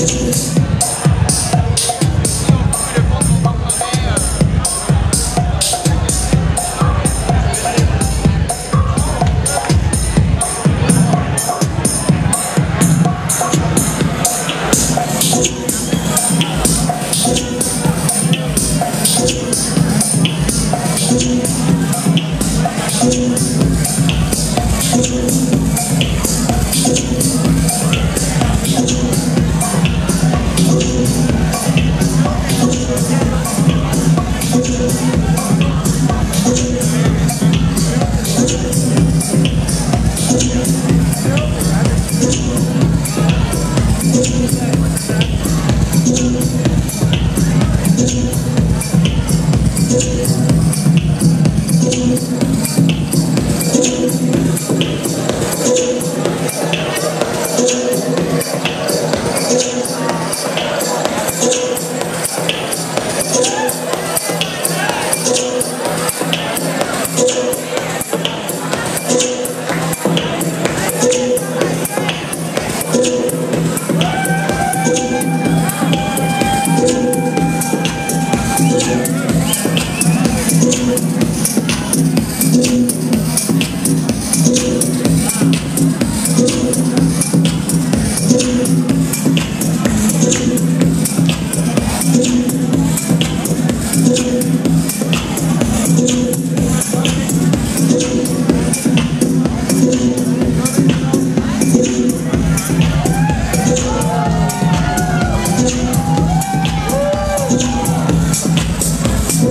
Thank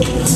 Thank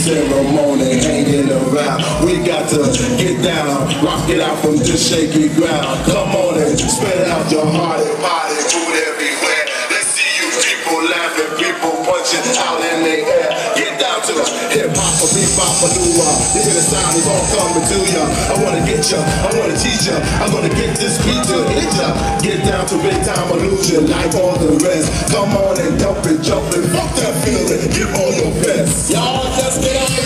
ceremony hanging around? We got to get down, rock it out from this shaky ground. Come on and spread out your heart and body, food everywhere. Let's see you people laughing, people punching out in the air. Get down to the hip hop, a bebop, a new You hear the sound, it's all coming to ya. I wanna get ya, I wanna teach ya. I'm gonna get this beat to hit ya. Get down to big time illusion, life all the rest. Come on and dump it, jump it, fuck that feeling, give all your best. Y'all just get on the